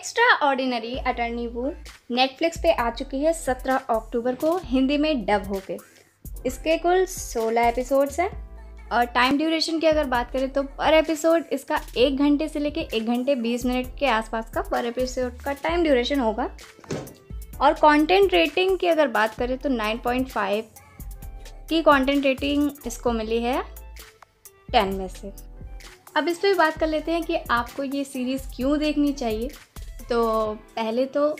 Extra ordinary attorney Woo Netflix पे आ चुकी है 17 अक्टूबर को, हिंदी में डब होके। इसके कुल 16 एपिसोड्स हैं और टाइम ड्यूरेशन की अगर बात करें तो पर एपिसोड इसका एक घंटे से लेके एक घंटे बीस मिनट के आसपास का पर एपिसोड का टाइम ड्यूरेशन होगा। और कंटेंट रेटिंग की अगर बात करें तो 9.5 की कंटेंट रेटिंग इसको मिली है 10 में से। अब इस पर बात कर लेते हैं कि आपको ये सीरीज़ क्यों देखनी चाहिए? तो पहले तो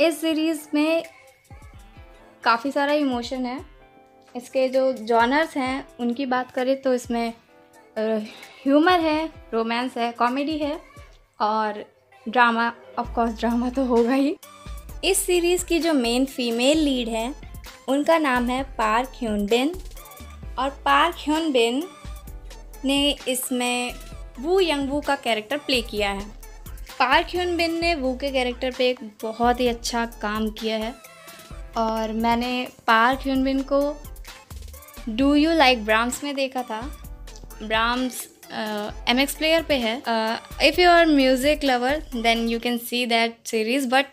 इस सीरीज़ में काफ़ी सारा इमोशन है। इसके जो जॉनर्स हैं, उनकी बात करें तो इसमें ह्यूमर है रोमांस है कॉमेडी है और ड्रामा ऑफ़ कोर्स ड्रामा तो होगा ही। इस सीरीज़ की जो मेन फीमेल लीड है, उनका नाम है पार्क ह्यून बिन और पार्क ह्यून बिन ने इसमें वू यंग वू का कैरेक्टर प्ले किया है। पार्क ह्यून बिन ने वू के कैरेक्टर पे एक बहुत ही अच्छा काम किया है। और मैंने पार्क ह्यून बिन को डू यू लाइक ब्राम्स में देखा था। ब्राम्स एम एक्स प्लेयर पे है। If you are music lover, then you can see that series, but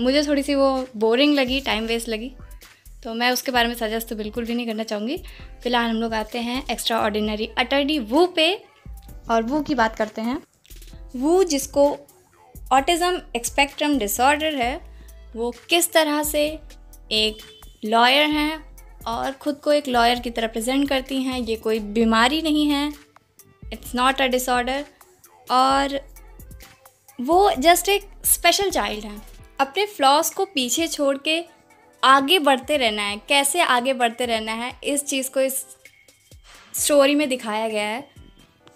मुझे थोड़ी सी वो बोरिंग लगी, टाइम वेस्ट लगी। तो मैं उसके बारे में सजेस्ट तो बिल्कुल भी नहीं करना चाहूँगी। फ़िलहाल हम लोग आते हैं एक्स्ट्रा ऑर्डिनरी अटर्नी वू पे। और वू की बात करते हैं। वो जिसको ऑटिज़म एक्सपेक्ट्रम डिसऑर्डर है, वो किस तरह से एक लॉयर हैं और ख़ुद को एक लॉयर की तरह प्रेजेंट करती हैं, ये कोई बीमारी नहीं है इट्स नॉट अ डिसऑर्डर और वो जस्ट एक स्पेशल चाइल्ड हैं। अपने फ्लॉस को पीछे छोड़ के आगे बढ़ते रहना है, कैसे आगे बढ़ते रहना है, इस चीज़ को इस स्टोरी में दिखाया गया है।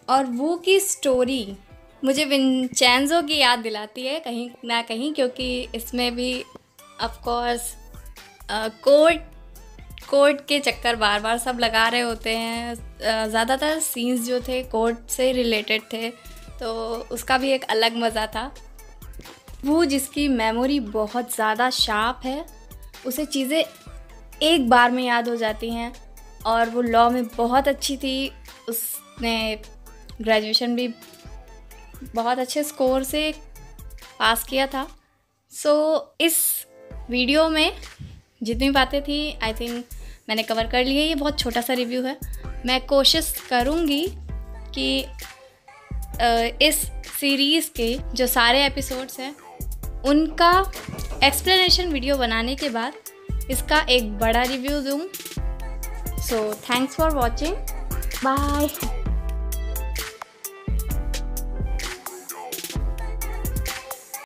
और वो की स्टोरी मुझे विंचेंजो की याद दिलाती है कहीं ना कहीं, क्योंकि इसमें भी ऑफकोर्स कोर्ट कोर्ट के चक्कर बार बार सब लगा रहे होते हैं। ज़्यादातर सीन्स जो थे कोर्ट से रिलेटेड थे तो उसका भी एक अलग मज़ा था। वो जिसकी मेमोरी बहुत ज़्यादा शार्प है, उसे चीज़ें एक बार में याद हो जाती हैं, और वो लॉ में बहुत अच्छी थी। उसने ग्रेजुएशन भी बहुत अच्छे स्कोर से पास किया था। सो so, इस वीडियो में जितनी बातें थी आई थिंक मैंने कवर कर ली है। ये बहुत छोटा सा रिव्यू है। मैं कोशिश करूँगी कि इस सीरीज़ के जो सारे एपिसोड्स हैं उनका एक्सप्लेनेशन वीडियो बनाने के बाद इसका एक बड़ा रिव्यू दूँ। So thanks for watching bye